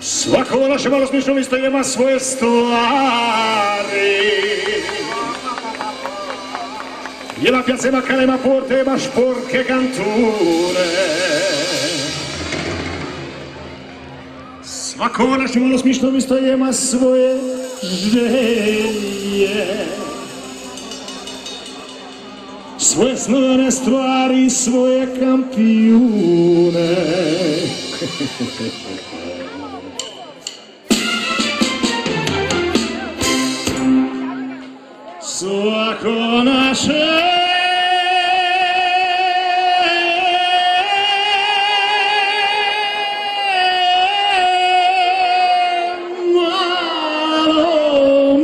Svako naše malo smišno listo ima svoje stvari. Jela piazza ma calema porte ma sporche canture. Svako naše malo smišno listo ima svoje želje. Svoje snovane stvari, svoje kampijune. Svako naše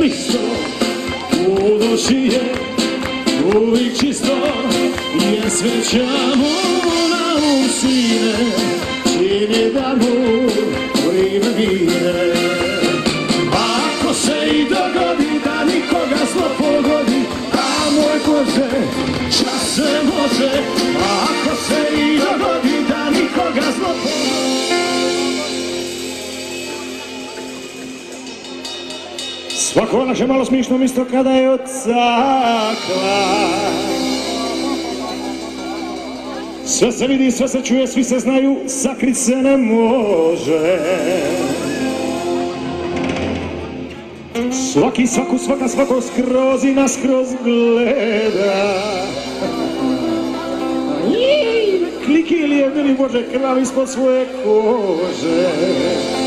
misto u duši je uvijek čisto je svećamo na usine. Čini da mu Svako naše malo smišno misto kada je od cakla Sve se vidi, sve se čuje, svi se znaju, sakrit se ne može Svaki svaku, svaka svako skroz i naskroz gleda. Kliki ili je bili Bože krvav ispod svoje kože.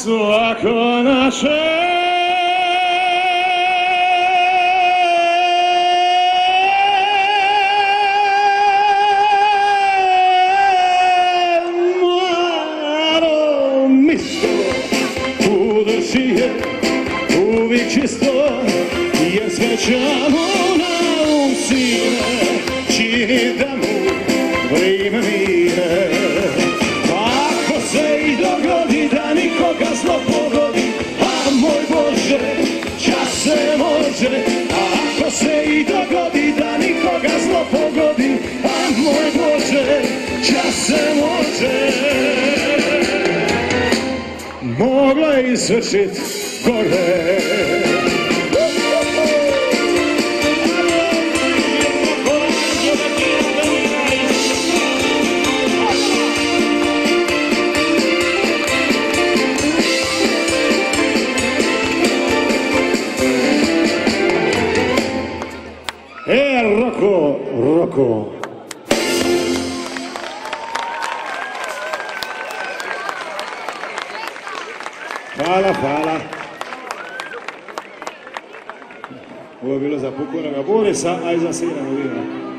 Svako naše Будущее, увечество, я скачал на ум. Se može a ako se i dogodi da nikoga zlo pogodi a moj Bože čas se može. Mogla izvršit gore Rocco, Rocco. Fala, fala. Ovo je bilo za pokora Gabore sa Ajza Sina Novina.